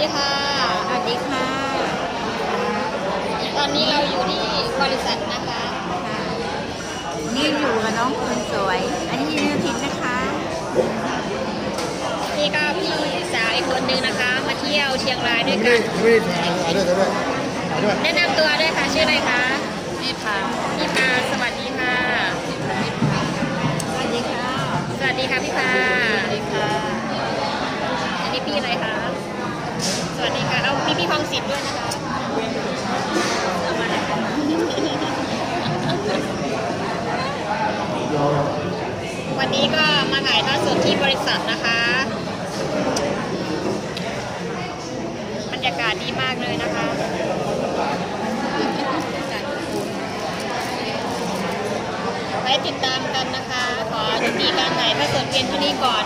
ดีค่ะ สวัสดีค่ะ ตอนนี้เราอยู่ที่บริษัทนะคะ นี่อยู่กับน้องคนสวย อันนี้ยืนทิพย์นะคะนี่ก็พี่สาวอีกคนนึงนะคะ มาเที่ยวเชียงรายด้วยไม่กัได้นไม่ได้ถ่ายถ่ายด้วยถ่ายด้วยถ่ายด้วย แนะนำตัวด้วยค่ะ ชื่ออะไรคะ สวัสดีค่ะเอาพี่พี่พองศิษย์ด้วยนะคะเอามาเลยค่ะวันนี้ก็มาถ่ายทอดสดที่บริษัทนะคะ บรรยากาศดีมากเลยนะคะไว้ติดตามกันนะคะ ขอยุติการถ่ายทอดสดเพียงเท่านี้ก่อน